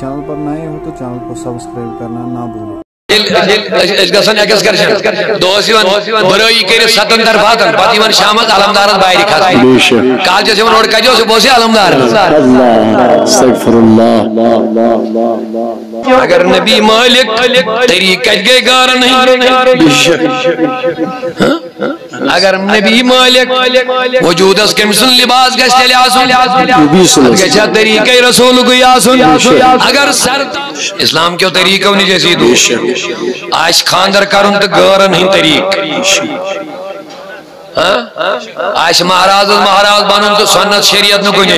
Channel पर नए हो तो चैनल को सब्सक्राइब करना ना भूलें बरई कर सतन शाम अलमदार बाहर से अलमदार अगर नबी मालिक तेरी कज गए गार नहीं अगर नबी मालिक वजूदस कम सुन लिबास गछा तरीके रसूल अगर सर इस्लाम क्यों तरीको दोष आज खानदर करुन तो गारन हिंद तरीक आज महाराज महाराज बनन तो सन्नत शरीयत न कुने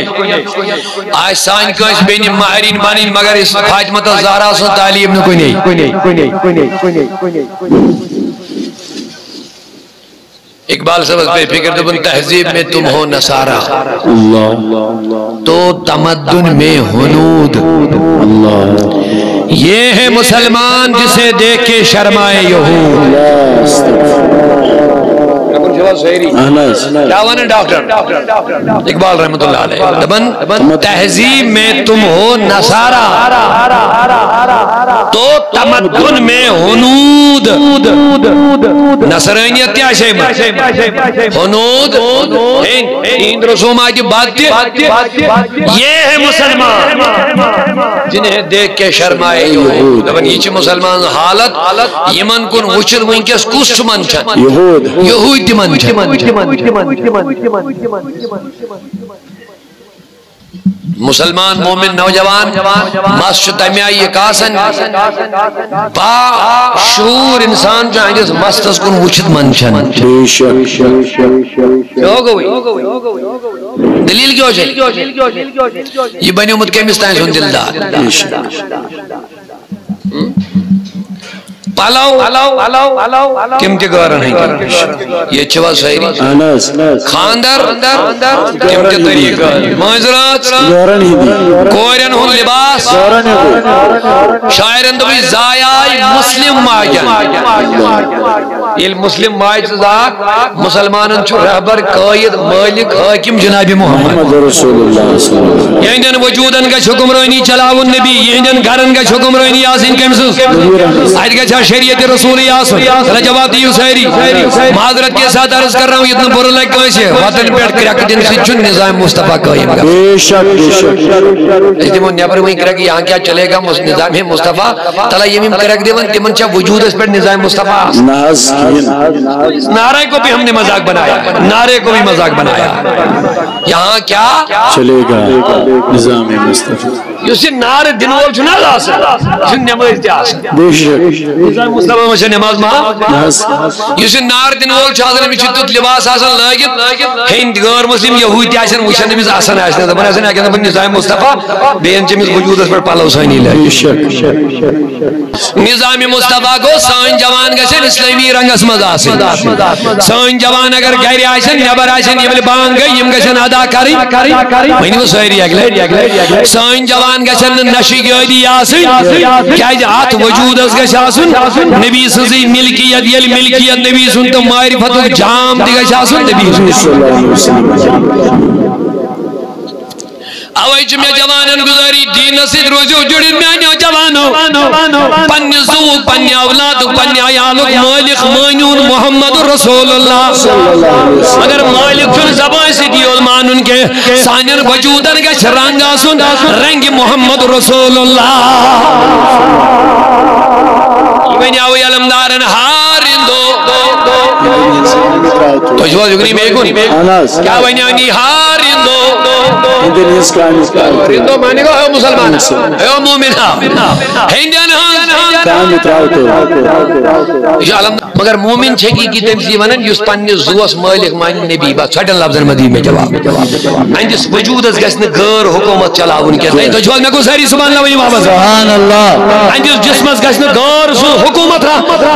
आज सान बेन महरीन बनिन मगर इस फातिमा जहरा सुन तालीम न कुने इकबाल सबक बेफिक्र दुबन तहजीब में तुम हो नसारा। तो तमदन में हनूद। ये है मुसलमान जिसे देख के शर्माए क्या वन डॉक्टर। इकबाल रहमतुल्लाह तहजीब में तुम हो नसारा। तो तमद्दुन में हुनूद। नसरानियत क्या हुनूद। हिंद रसूमा की बात ये। है मुसलमान। जिन्हें देख के शर्माए ये मुसलमान हालत यमन कुन वुचन वंकस कुछ मन यहूद। तिमन मुसलमान मोमिन नौजवान मस्त ये कासन बा शूर इंसान मस्तस कुन वुचित मन दलील क्यों ये बनियोमुत कमिस सुन दिलदार किम ते गौर नहीं? ये चवा सही खानदर? किम ते तरीका माजरात कोरन हुन लिबास? शायरन दबी जायाय मुस्लिम मुस्लिम माज छु रहबर कायद मालिक हाकिम जनाब मोहम्मद। वजूदन का हुक्मरानी चलावन नबी यहदन घरन का हुक्मरानी आसिन कमस आज का शरीयत रसूल यासन जवाब दियो सैरी माजरत के साथ अर्ज़ कर रहा हूँ इतना बुरा लग कैसे वतन पेट क्रक दिन से चुन निज़ाम मुस्तफ़ा कायम बेशक बेशक। इस दिन नेबर वहीं क्रक यहाँ क्या चलेगा? निज़ाम है मुस्तफ़ा। तला यमीम क्रक देवन तिमन चा वजूद इस पर निज़ाम मुस्तफ़ा। नारे को भी हमने मज़ाक बनाया। नारे को भी मज़ाक बनाया। यहाँ क्या? चलेगा। निज़ाम मुस्तफ़ा युस दिन वोल छु ना नमाज़ आसन निज़ाम मुस्तफ़ा में नमाज़ नार दिन मिछ तुत लिबास आसन लागित हिंद गैर मुस्लिम यहूदी आसन वुशन मिस आसन आसन दबन आसन अगन बन निज़ाम मुस्तफ़ा बेन च मिस वजूदस पर पलव सनी निज़ाम मुस्तफ़ा को सान जवान गसन इस्लामी रंगस मज सान जवान अगर घर आसन नबर आसन यमल बांग गई गसन अदा करी वनी सरी अगले सान जवान ग नशी गदी क्या अत वजूद नबी सी मिल्कियत यल मिल्कियत नबी सुन तो मारिफत जाम तबी नबी अवै मे जवानन गुजारी दीन से रोजो जुड़िन म्यानो जवानो पन्ने जू पन्ने औलाद पन्ने आयाल मालिक मानून मोहम्मद रसूलुल्लाह अगर मालिक जबान से दियो मानून के सानन वजूदन के रंग रंग मोहम्मद आओ अलमदारन हारिंदो तो जो जुगनी मेगुन क्या वन्यानी हारिंदो रिंदो माने को है मुसलमान है मोमिन हिंदन मगर मोमिन छे की की तम सी वनन युस पन्ने जुवस मालिक मान नबी बा छटन लफ्जन मदी में जवाब अंदिस वजूदस गस न गैर हुकूमत चलावन के नहीं तो जो मैं को सारी सुभान अल्लाह वही वापस सुभान अल्लाह अंदिस जिस्मस गस न गैर सु हुकूमत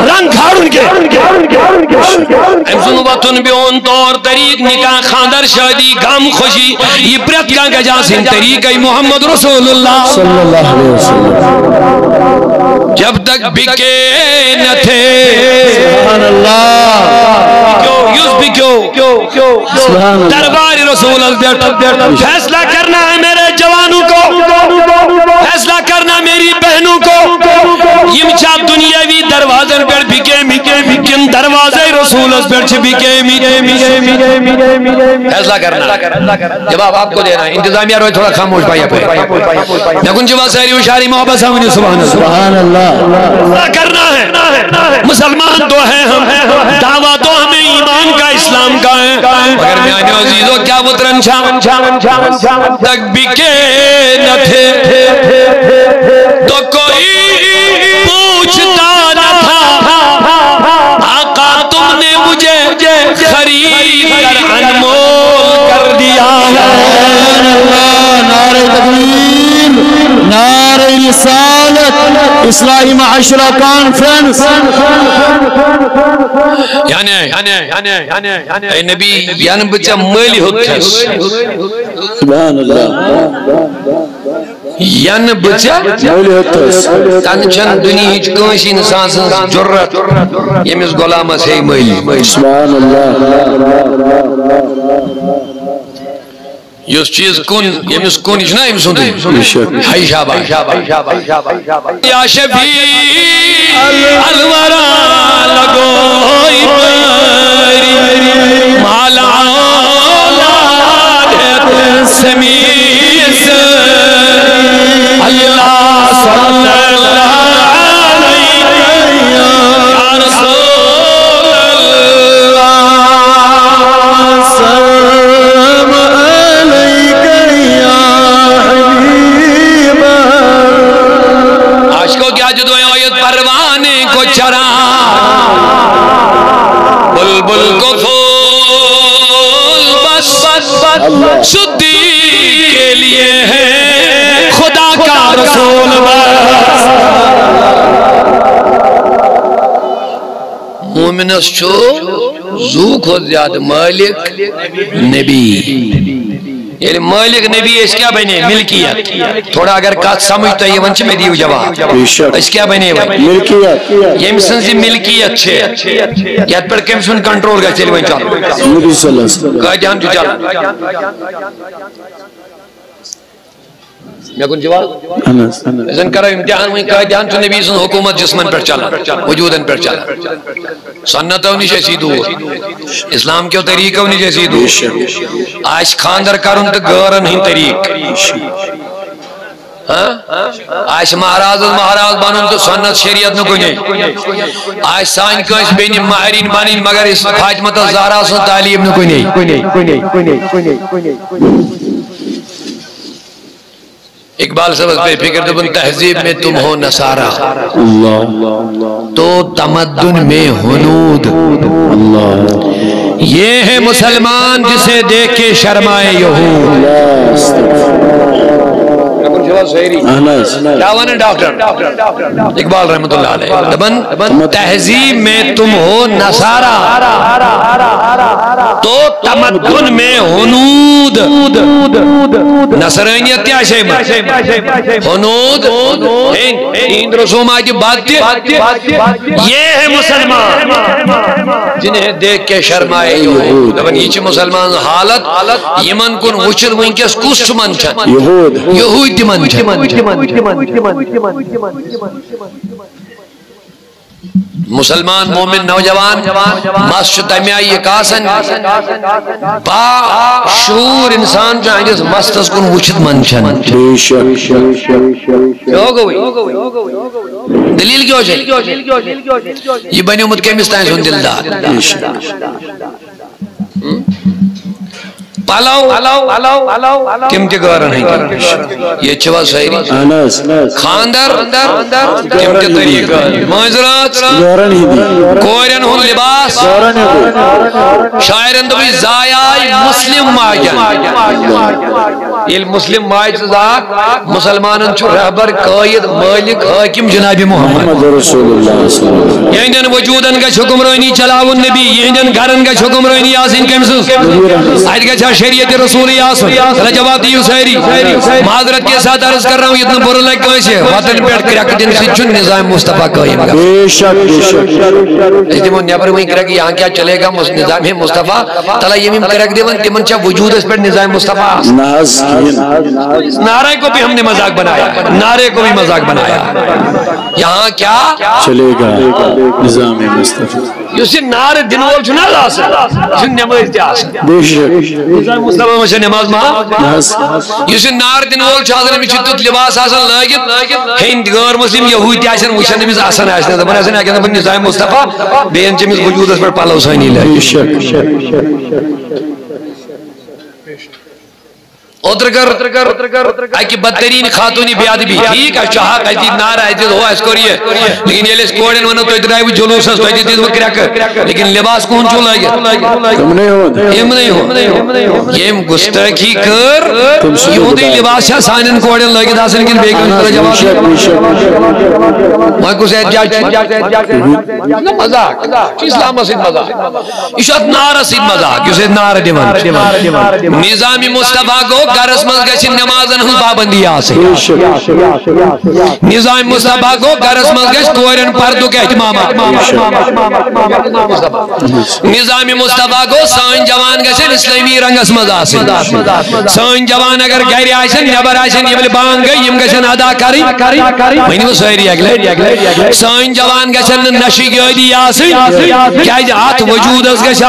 रंग खाड़न के अमसुन वतन बियोन तौर तरीक निकाह खानदर शादी गम खुशी ये निकला गजा जहाँ से तरीक मोहम्मद रसूलुल्लाह। जब तक बिके न थे। दरबार रसूल फैसला करना है मेरे जवानों को। फैसला करना मेरी बहनों को। दुनियावी दरवाजन पर बिके फैसला करना जवाब आपको देना है इंतजामिया रोज थोड़ा खामोश भाई लेकिन जवाब सारी हुशारी मोहब्बत सामने सुबह अल्लाह करना है मुसलमान तो है हम दावा तो हमें ईमान का इस्लाम का है मगर मैंने अजीजों क्या उतरन छावन तक बिके न थे खरीद कर अनमोल कर दिया नारे तकबीर नारे रिसालत इस्लाही माशरा कॉन्फ्रेंस यानी यानी यानी यानी यानी। नबी यानी बच्चा मली होता सुभान अल्लाह। यानी होतस तन दुनिया कंस इंसान ज़रूरत यमिस गुलामस है मली युस चीज़ कुन यमिस कुन इस ना यमिस सुनते बेशक। शुद्धि के लिए है। रसूल मोमिनस जू खुद ज़्यादा मालिक नबी। ये मालिक नबी इस क्या बने मिल्कियत। थोड़ा अगर कत समझ तो ये वन मे दियो जवाब। इस क्या बने वन मिल्कियत। यम सज मिल्कियत छे। यत पर कम सुन कंट्रोल गछ चल वन चल नबी सल्लल्लाहु अलैहि वसल्लम। कह हम चल मे कुन जवाब? अनस अनस। जन करो इम्तिहान वही कह तो नबी सुन हुकूमत जिस्मन चला वजूदन पर चला। सन्नत निश दूर इस्लाम के तरीकों निश दूर आज खानदर करुन तो गौरन तरीक। महाराज महाराज बनन तो सन्नत शरीयत नु कुने आज सान बेन महरीन बनी मगर इस फातिमा जहरा तालीम नु कुने इकबाल सबस पे फ़िक्र दुबन तहजीब में तुम हो नसारा। तो तमदन में हनूद। ये है मुसलमान जिसे देख के शर्माए यहूद। डॉक्टर इकबाल दबन तहजीब में तुम हो नसारा तो तमद्दुन में हुनूद नसरानियत क्या शे हुनूद बात ये है मुसलमान जिन्हें देख के शर्माए यहूद दबन ये मुसलमान हालत यमन कुन वुचित वंकस कुस मन मुसलमान मोमिन नौजवान मस्त कासन। शूर इंसान अहदिस मस्तस कुन वुचित मन दलील क्यों है? ये बने मुत केमिस ताई दिलदार। किम के गौर नहीं ये छवा सही अनस खानदर किम के तरीका माजरात गौरन ही दी कोरन हुन लिबास ही शायरन तो भी जायाई मुस्लिम माजन ये मुस्लिम माज जाक मुसलमानन छु रहबर कायद मालिक हाकिम जनाब मोहम्मद यहदन वजूदन का हुक्मरानी चलावन नबी यहदन घरन का हुक्मरानी आसिन कम अत ग शरीयत रसूल चला जवाब दियो सारी माजरत के साथ अर्ज़ कर रहा हूँ इतना बुरा लग कैसे वतन पे क्रैक दिन से चुन निज़ाम मुस्तफ़ा कायम कर। बेशक बेशक। दिमो नेबर वहीं क्रैक यहाँ क्या चलेगा निज़ाम मुस्तफ़ा। तला ये भी क्रैक दिवन तिमन चा वजूद इस पर निज़ाम मुस्तफ़ा। नाज नारे को भी हमने मज़ाक बनाया नारे को भी मज़ाक बनाया। यहाँ क्या? चलेगा निज़ाम मुस्तफ़ा। नारे दिन वोल छुना आसन युस नमाज़ ते बेशक। मुस्तफ़ा नमाज़ मा? नार दिन वोल लिबास आसन लागित हिंद गैर मुस्लिम यहूदी आसन अगर दपन निज़ाम मुस्तफ़ा। बेन चमिस वजूदस पर पलो सनी लगी। बेशक। बदतरीन खातूनी बेअदबी। ठीक है नारा है हो लेकिन ये कोड़न वन तो द्राय जुलूस तो क्रक लेकिन लिबास कौन चु लगे तुम हो हो गुस्ताखी कर तुम सुनो। लिबास आसन किन ना मज़ाक इस्लाम से मज़ाक। इशत नारा से मज़ाक युस नार दिवन निजामी मुस्तफ़ा को गरस मज गछि नमाजन पाबंदी निज़ाम मुस्तफ़ा को गरस मज गछ कोरन पर्दु एहतमाम निज़ाम मुस्तफ़ा को सान जवान गछन इस्लामी रंगस मज सान जवान अगर आछन नेबर आछन बांग गई, यम अदा करी। वो सरी अगले। सान जवान गछन नशी गदी क्या आत वजूदस गछ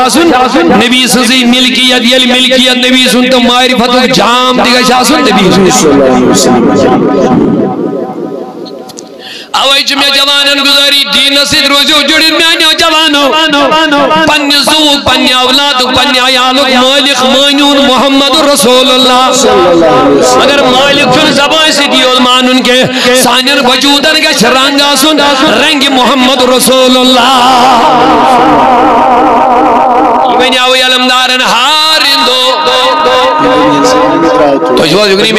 नबी सजी मिल्कियत मिल्कियत, नबी सुन तो मारिफत जाम दि आसुन नबी सुन अवै मे जवानन गुजारी, दीन सिद रोजो जुड़िन म्यान्यो जवानो। पन्य जू पन्य औलाद, पन्य आयालुक मालिक मानून मोहम्मद रसूलुल्लाह। अगर मालिक जबान से दियोल मानुन के सानन वजूदन के रंग मोहम्मद रसूलुल्लाह। इवन याव यलमदारन हारिंदो तो जो जुगनी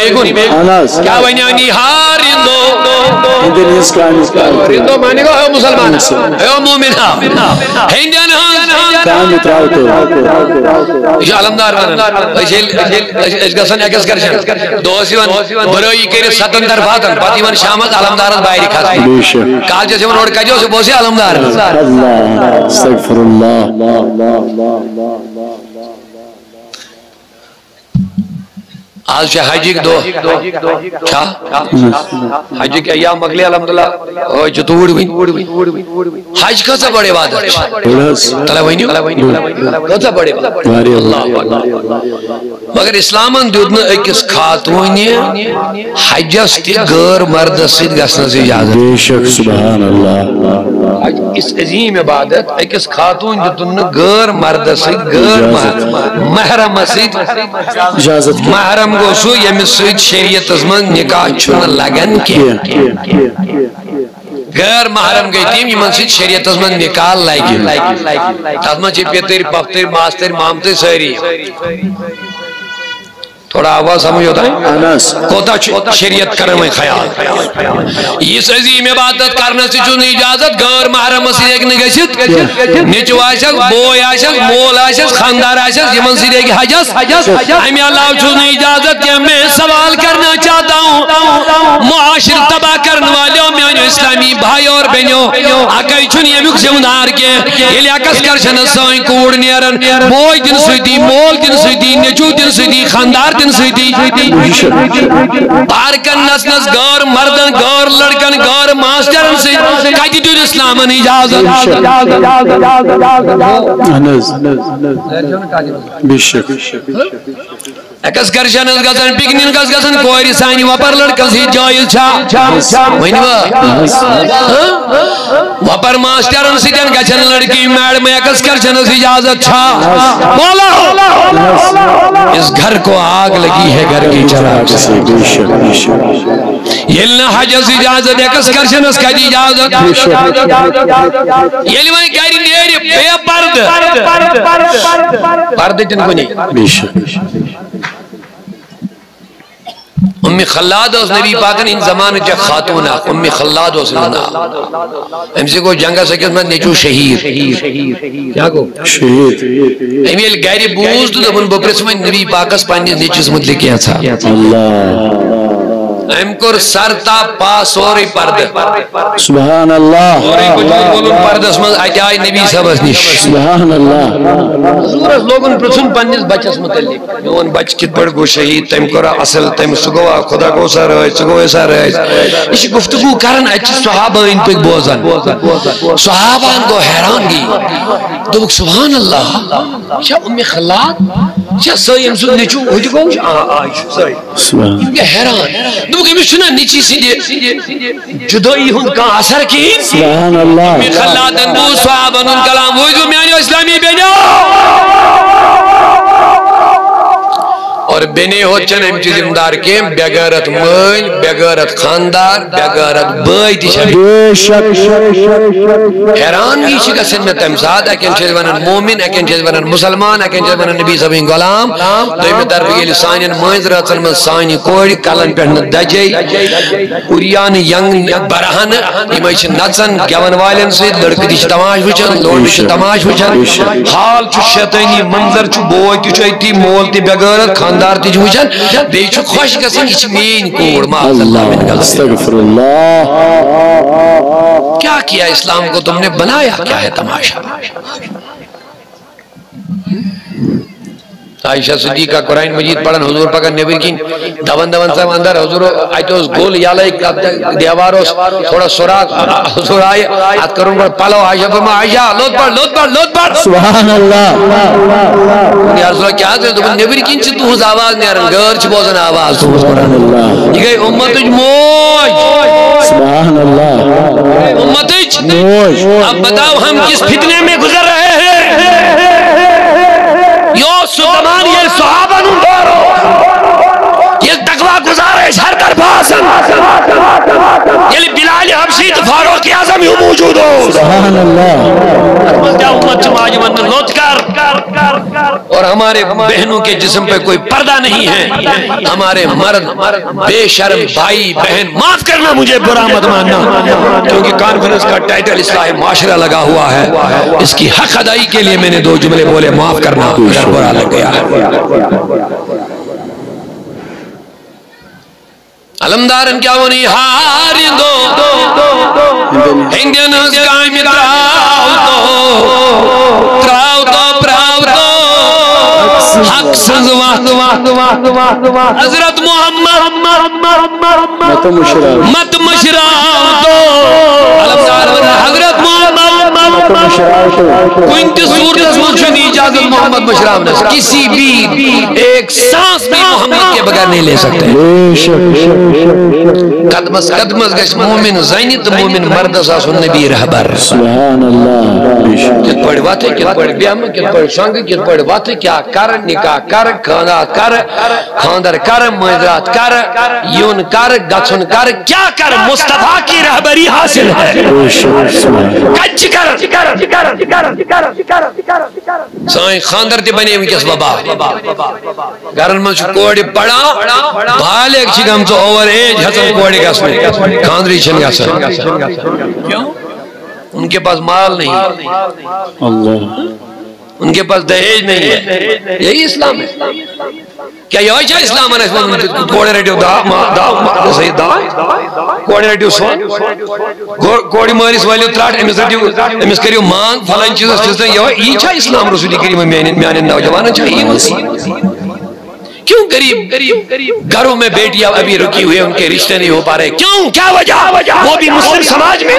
अनास क्या वन्यानी हारिंदो इंदिन इसका इसका रिंदो माने को है मुसलमान है मोमिन हिंदन काम मित्राओ तो ये आलमदार वन अशेल अशेल गसन एकस करशन दोस यवन बरोई करे स्वतंत्र फातन पति वन शामत आलमदार बाहरी बेशक काल जैसे वन और कजो से बोसे आलमदार अल्लाह अस्तगफिरुल्लाह आज से हज दो। छा हज के अय्याम मगले अल्हम्दुलिल्लाह ओ जतूड़ हुई हज का बड़े बात बस तला वही कत बड़े बात अल्लाह। मगर इस्लामन दुन अकिस खातून हजस त गैर मर्द सत इजाज़त बेशक सुभान अल्लाह। इस अजीम इबादत अकिस खातून दुन गैर मर्द सत गैर महरम की महरम गो सु यमिस शरीयत मन निकाह छुन लगन के गैर महरम गई तीम सत शरीयत मन निकाह लगे तथ मज पेतर पफ्तर मास्तर मामत सारी थोड़ा आवाज़ समझ होता है? कोता शरीयत करने में ख्याल। इस अजीम इबादत करने से चुन इजाज़त गैर महरम से एक निगसित निचु आशक बोय आशक मोल आशक खानदार आशक यमन से एक हजस। हमें अल्लाह चुन इजाज़त के मैं सवाल करना चाहता हूँ। मुआशर तबाह करने वालों में इस्लामी भाई और बहनों अकई चुन यमुक जिम्मेदार के ये अकस कर साई कूड़ नेरन बोय दिन सुदी मोल दिन सुदी निचु दिन सुदी खानदार दिन सुदी पार्कन नस नस गौर मर्दन गौर लड़कन गौर मास्टरन से कति दुर इस्लामन इजाज़त अनस बेशक एकस करशन गसन पिकनिक गस गसन कोरी सानी वपर लड़कन से जायज़ वपर मास्टरन से जन गसन लड़की मैडम एक्सकर्शन करशन इजाज़त छा बोलो इस घर को आग लगी है घर की चराग से हजस इजाज़त एकस करशन कदी इजाज़त करी पर्द बेशक उम्मी खल्लाद उस नबी पाकन इन जमान च खातून उम्मी खल्लाद उस ना अमसे को जंगा नेचू शहीद। क्या को? शहीद। अमिल गैर बूज तो दबन बपरस में नबी पाकस पानी नेचुस मुतलिक क्या था। अल्लाह। अम कोर सरता पा सोरे पर्द सुबहान अल्लाह बोलुन पर्दस में अत आय नबी सबस निश सुबहान अल्लाह हजूरस लोगन पृथुन पन्निस बचस मुतलिक मोन बच कित पड़ गो शहीद तम कोरा असल तम सुगो खुदा को सर सुगो ऐसा रहे गुफ्तगू करन अच सहाबा इन पे बोजन सहाबान को हैरानगी दोक सुभान अल्लाह क्या उम्मे खल्लाद गो सही हैरान अमिस छुना निची सिंदे जुदाई असर की खल्लादन सहाबन कलाम वो जो म्यानो इस्लामी बेनो और बेने हो चन हम जिम्मेदार के बेगरत मल बेगरत खानदार बेगरत बय ति छ बेशक हैरान की छ गसन में तम अकन छ मोमिन अकन छ मुसलमान अकन नबी सबिन गुलाम। तरफ़ गेल सानिन मज रचन में सानि कलन पे दजे उरियान यंग बरहन छ नचन गवन वालन से लड़के तमाश वचन लोड तमाश वचन हाल शैतानी मंजर बोय ति मोल खानदार छ वचन बे छ खुश गसन इच मेन कोड़ मा अल्लाह मिन अल्लाह गलत अस्तगफिरुल्लाह क्या किया इस्लाम को तुमने बनाया क्या तमाशा आयशा सिद्दीका कुरान मजीद पढ़न हुजूर पकड़ नेबर की दवन दवन सब अंदर हुजूर आयतो गोल याला एक देवारो थोड़ा सुराग हुजूर आए हाथ करूँ पर पालो आयशा फरमा आयशा लोद पढ़ लोद पढ़ लोद पढ़। सुबहान अल्लाह यार रसूल क्या है तुम नेबर की च तू आवाज़ नेरन घर च बोजन आवाज़। सुबहान अल्लाह ये गई उम्मत मोज। सुबहान अल्लाह उम्मत मोज। अब बताओ हम किस फितने में गुजर रहे हैं? यो सुदमान ये सहाबन उंडोरो ये तकवा गुजारे हर कर बासन ये बिलाल हबशी तो फारूक आज़म ही मौजूद हो। सुबहान अल्लाह और हमारे बहनों के जिस्म पे कोई पर्दा नहीं है। हमारे मर्द बेशर्म भाई बहन माफ़ करना मुझे बुरा मत मानना। क्योंकि कॉन्फ्रेंस का टाइटल इस्लाह माशरा लगा हुआ है। इसकी हक अदाई के लिए मैंने दो जुमले बोले माफ़ करना बुरा लग गया। है अलमदारन क्या वो नहीं हार दो। इंडियन कायम त्राव दो। त्राव दो, प्राव दो। हक सजवा कुछ सूरत में इजाज़त मोहम्मद मशराव ने किसी भी एक सांस भी मोहम्मद के बगैर नहीं ले सकते बेशक कदमस कदमस गश मोमिन जैनी तो मोमिन मर्दस नबी रहबर अल्लाह क्या मजरात कर यून कर गछुन कर क्या कर मुस्तफ़ा की रहबरी हासिल है। कर। साई खानदर ते बने वंकस बाबा? गरन मन कोड़ पड़ा बालेक छ गम तो ओवर एज हसन कोड़ गसन खानदरी छन गसन उनके पास माल नहीं है अल्लाह उनके पास दहेज नहीं है यही इस्लाम है क्या यही है इस्लाम है कोड़े रेडियो दा मा दा मा सही दा कोड़े रेडियो सो वाले त्राट एमिस रेडियो एमिस करियो मांग फलान चीज़ चीज़ यही ई है क्यों गरीब? गरीब गरीब घरों में बेटियाँ अभी रुकी हुई उनके रिश्ते नहीं हो पा रहे। क्यों? क्या वजह? वो भी मुस्लिम समाज में।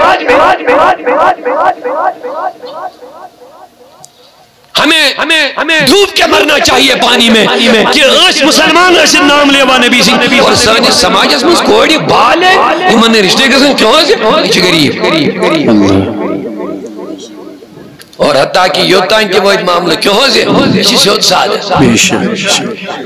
हमें हमें हमें डूब के मरना चाहिए पानी में। कि मुसलमान ऐसे नाम लेवा नबी सिंह। और सानी समाज में कोई बाल है। इमन रिश्ते के संग क्यों है? गरीब। और हत्ता कि योता कि वो मामला क्यों हो? साद बेशक।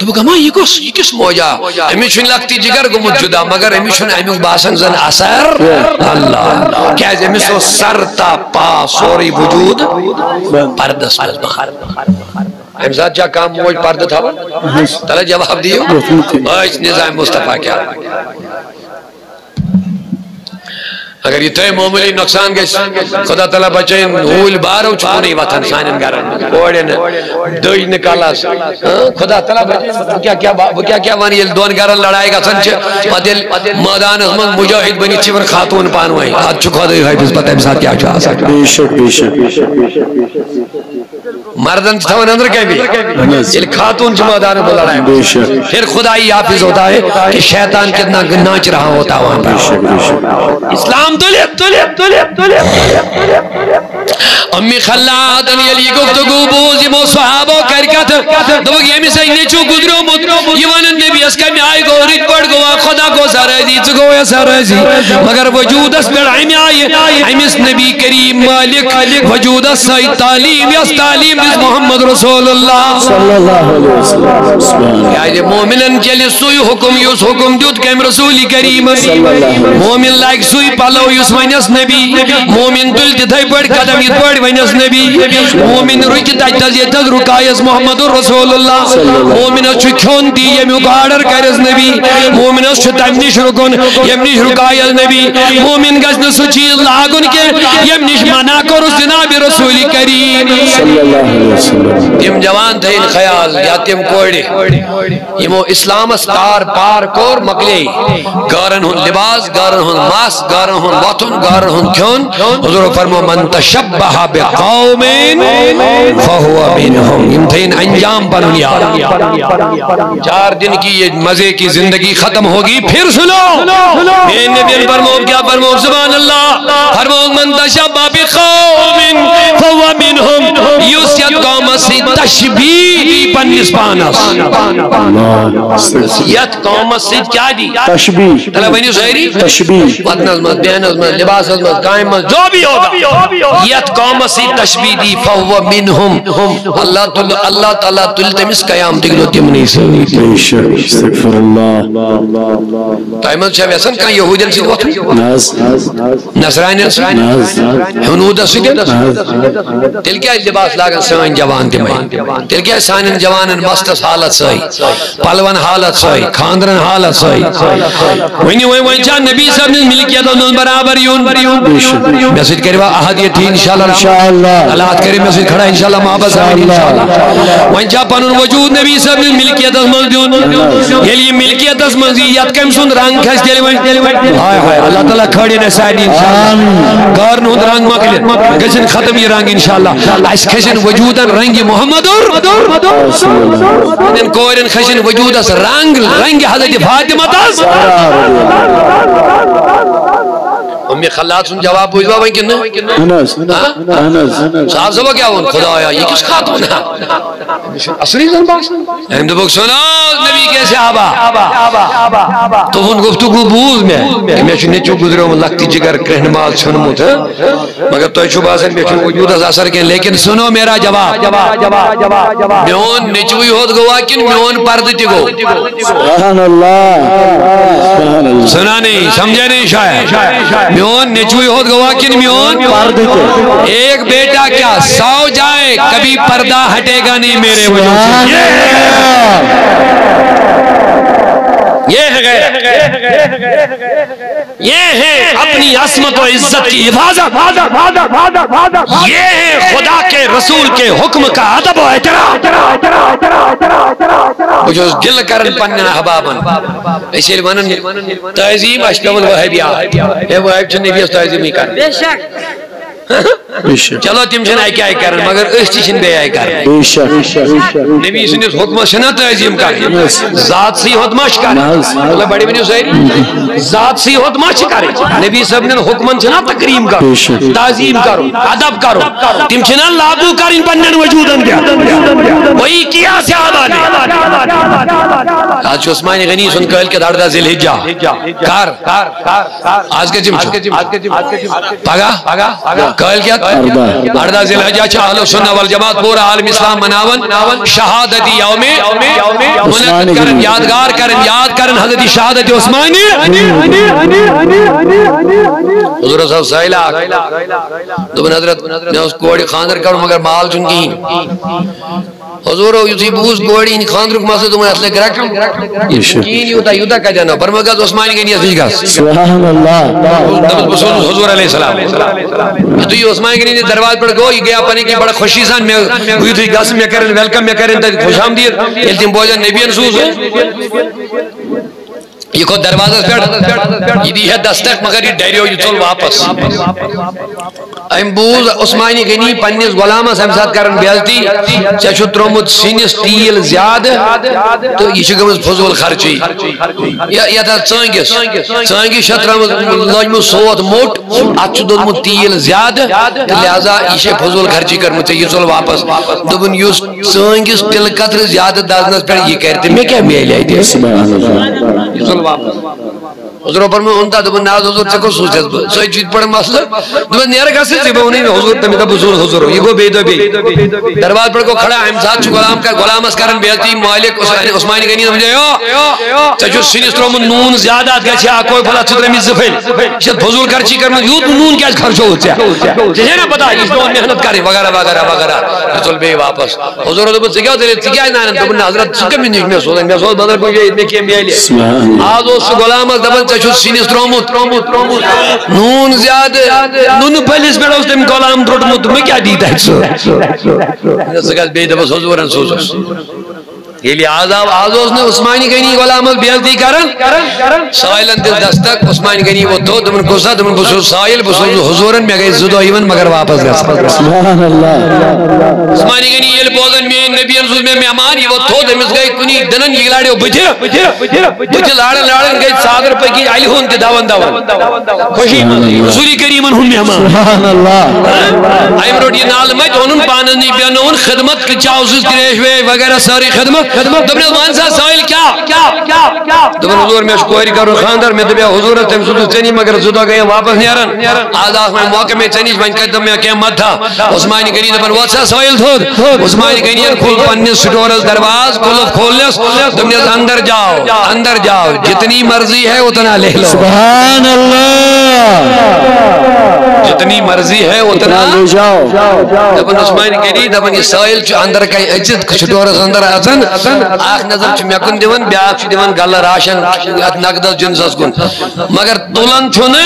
तो लगती जिगर गुमुत जुदा मगर अमी बासन जन क्या सर ता पा सोरी वजूद? पर्दस मज बहार अमी साथ जा काम मोज पर्द था तले जवाब अगर ये तय मामूली नुकसान गई खुदा तला बचे हूल बारो चुने वतन सान गरन। कोड़े ने दई निकाला खुदा तला क्या क्या वो क्या क्या वन ये दोन गरन लड़ाई गसन छ मैदान हम मुजाहिद बनी चिवर खातून पान वही है पता साथ क्या बेशक बेशक मर्दन थवन अंदर के भी। ये खातून च मैदान में लड़ाई बेशक। फिर खुदा ही हाफिज होता है कि शैतान कितना नाच रहा होता वहाँ पर। बेशक इस्लाम तुले तुले तुले तुले अम्मी खल्लाद ये गुफ्तगू बूज यमो सहाबो करकत दोग यमि से नेचो गुजरो मुत यवन नबी अस कम आय गो रित पड़ गो खुदा को सरजी च गो सरजी मगर वजूद अस पे आय आय अमिस नबी करीम मालिक वजूद अस सही तालीम यस तालीम इस मोहम्मद रसूलुल्लाह सल्लल्लाहु अलैहि वसल्लम सुभान यानी मोमिनन चल सुई हुकुम युस हुकुम दुत कम रसूल करीम मोमिन लाइक सुई पलो युस वनस नबी मोमिन तुल तिथै पड़ कदम इत पड़ वनस नबी मोमिन रुक तज तज रुकायस मोहम्मद रसूलुल्लाह मोमिन छु खोन दी यमुक ऑर्डर करस नबी मोमिन छु तम निश रुकुन यम निश रुकायस नबी मोमिन गस न सु चीज़ लागुन के यम निश मना करो जनाब रसूल करीम सल्लल्लाहु अलैहि वसल्लम तिम जवान थे इन ख्याल या तिम कोड़े यमो इस्लामस तार पार कोर मकले गारन हुन लिबास गारन हुन मास गारन हुन वतन गारन हुन क्योन हुजूर फरमो मन तशब्बह बिकौमिन फहुवा मिनहुम यम थे इन अंजाम मज़े की ज़िंदगी खत्म होगी फिर सुनो फरमो क्या फरमो ज़ुबान अल्लाह फरमो तशब्बह बिकौमिन फहुवा मिनहुम युसियत कौम से तशबीह पन्निस पानस अल्लाह अस्तगफिर यत कौम से क्या दी तशबीह तला बनी शहरी तशबीह वतनस मत बेहनस मत लिबासस मत कायम मत जो भी होगा यत कौम से तशबीह दी फहुवा मिनहुम अल्लाह तुल अल्लाह ताला तुल तमिस कयाम तिगलो तिमनी से बेशक अस्तगफिरुल्लाह ताइमन छे वसन का यहूदन से वत नाज नसरानी नाज तिल लिबास लागन सान जवान तिम तिल क्या सान जवान मस्तस हालत सही पलवन हालत सही खानदरन हालत सही वनी वही वही जा नबी साहब ने मिल किया दोनों बराबर मैं अहद ये इंशाअल्लाह अल्लाह करे मैं सिद्ध खड़ा इंशाल्लाह मोहब्बत से इंशाल्लाह वही जा पनुन वजूद नबी साहब ने मिल किया दस मल दियोन ये लिए मिल किया दस मल यत कम सुन रंग खस दिल वही हाय हाय अल्लाह ताला खड़े ने साइड इंशाल्लाह गार खसन वजूदन रंग मोहम्मद इन कोरन खसन वजूदस रंग रंग हज़रत फातिमा तस उम्मी खल्लात सुन जवाब बुझवा वही किन्ने। अनस साहब सब क्या हुन खुदाया ये किस खातून है? असली जनबास हम तो बुक सुनो नबी के सहाबा तो उन गुफ्तगू बूज में मैं छु नेचो गुजरो लगती जिगर कहनमाल छुनमुत मगर तो छु बासन में छु वजूद असर के लेकिन सुनो मेरा जवाब। मेन नेचु होत गोवा किन मेन पर्द ति गो। सुभान अल्लाह। सुना नहीं समझे नहीं शायद। मेन नेचुई होत गवा किन मियोन? एक बेटा क्या सौ जाए कभी पर्दा हटेगा नहीं मेरे वजह से। ये है गैर। ये है अपनी असमत और इज़्ज़त की हिफाजत। ये है खुदा के रसूल के हुक्म का अदब एहतराम दिल करन पन्ना हबाबन इसीलिए वनन तहजीब अशकवल वहबिया। है वहब छ नबी तहजीब ही कर बेशक। चलो तिम आई क्या कर मगर बे आई कर नबी सुनिस हुक्म छना तहजीम कर जात सी हुक्म छ कर मतलब बड़ी बनी सही जात सी हुक्म छ कर नबी सबने हुक्मन छना तकरीम कर। ताजीम करो अदब करो तिम लागू कर इन पन्नन वजूदन वही किया आज उस्मान गनी सुन कहल के दारदा जिल हिज्जा कार आज के जिम आज के जिम आज के जिम पगा पगा कहल क्या अर्दा जिल हिज्जा छ अहले सुन्नत वल जमात पूरा आलम इस्लाम मनावन शहादत यौमे मुनक्कद करन यादगार करन याद करन हज़रत शहादत उस्मानी हुजूर साहब साइला दोबन हज़रत मैं उस कोड़ी खानदर कर मगर माल चुन की तो ये उस्मान दरवाज पर गो ये गया पने की बड़ा खुशी सान मैं हुई थी गस में करन वेलकम में करन खुशामदीद इल्तिम बोजन नबी अनसूस ये को दरवाज़ा पे ये दी है दस्तक मगर ये डरियो ये चल वापस। अम बूज उस्मानी गनी पन्निस गुलामस हम साथ करन बेइज्जती चछु त्रोमुत सिनिस टील ज्याद तो ये छ गमस फजूल खर्ची। या या त चंगिस चंगिस शत्रम लजमु सोत मोट अछु दोमुत टील ज्याद लिहाजा ये छ फजूल खर्ची करमु ये चल वापस। दोबन युस चंगिस तिल कत्र ज्याद दाजनस पे ये करते मैं क्या मिले दे सुभान अल्लाह। ये चल वापस हुजूर पर उनता हुजूर चको सो मसला नेर तमे गो बे दरबार पर को खड़ा साथ छु गुलाम का गुलाम असकरन बेइज्जती मालिक उस्मान गनी समझायो चजु सिनिस्ट्रो में नून ज़्यादा फजूल खर्ची कर यूत नून क्या खर्च ना पता मेहनत करे वगैरह वगैरह वगैरह। चल बे वापस। हुजूर दबन से क्या दे क्या ना दबन हज़रत सुके में नहीं में सोचन में सोच बदल को ये इतने के मिले आज उस गुलाम चछु सिनिस नून ज़्यादा नुन पहले पे तम गुलाम त्रोटमुत मैं क्या दी है बे हुजूरन सोचस ये आजाब आजोस ने उस्मानी गनी गुलाम बेइज्जती करन साइलन दिल दस्तक उस्मानी गनी वो दमन गुस्सा दमन बसो साइल बसो हुजूरन में जुदो इवन मगर वापस उस्मानी गनी ये में में मेहमान ये वो दमस कुनी दनन ये लाड़े बुझे बुझे लाड़न लाड़न गए सादर पे की हुन के दावन दावन। खुशी रसूल करीमन हुन मेहमान। सुभान अल्लाह आई रोड ये नाल मत उन पान नहीं बेनोन खिदमत के चाउस क्रेश वे वगैरह सारी खिदमत। खिदमत दबने मान सा साइल क्या क्या क्या क्या दबन हुजूर में कोरी करो खानदार में हुजूर तम चनी मगर जुदा गए वापस नियरन आज आज में मौके में चनी बन कर में मत था उस्मानी गनी दबन वो सा साइल थोद उस्मानी गनी खुल स्टोर दरवाज कुलफ खोलने तुमने अंदर जाओ अंदर जाओ जितनी मर्ज़ी है उतना ले लो जितनी मर्ज़ी है उतना ले जाओ उस्मान गनी साइल अंदर का इज़्ज़त स्टोरस अंदर नज़र च मेकुन दिवन गल राशन अत नगद जिनसस गुन मगर तुलन छु न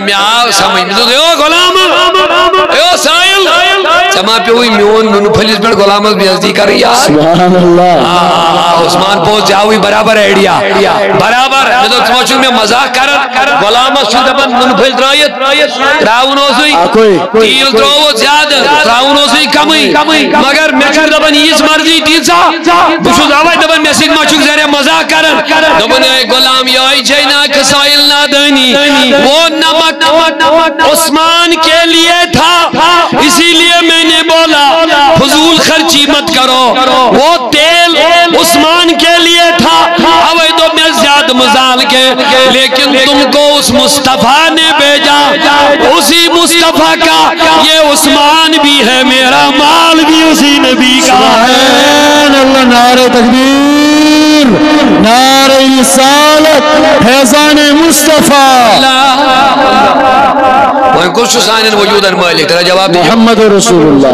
मे आव समझ में गुलाम पे हुई म्योन नुन फलिस पर गुलाम बेइज्जती कर उस्मान जाओ बराबर आइडिया बराबर मैं मैं मज़ाक कर गुलाम छु दबन नुन फल त्रायत त्राउन ओसुई कोई तील त्रोवो ज़्यादा त्राउन ओसुई कमई मगर मैं कर दबन इस मर्ज़ी तीसा बुशु दावा दबन मैं सिग मचुक जरे मज़ाक कर दबन ए गुलाम यही छैना कसाइल नादानी वो नमक उस्मान के लिए था इसीलिए मैंने बोला फजूल खर्ची मत करो वो तेल उस्मान के लिए था मजाल के लेकिन तुमको उस मुस्तफ़ा ने भेजा। उसी मुस्तफ़ा का ये उस्मान भी है मेरा माल भी उसी नबी का है। नारे तकबीर नारे फैजान मुस्तफ़ा। कुछ साइन वजूदन मालिक तेरा जवाब मोहम्मद रसूलुल्लाह।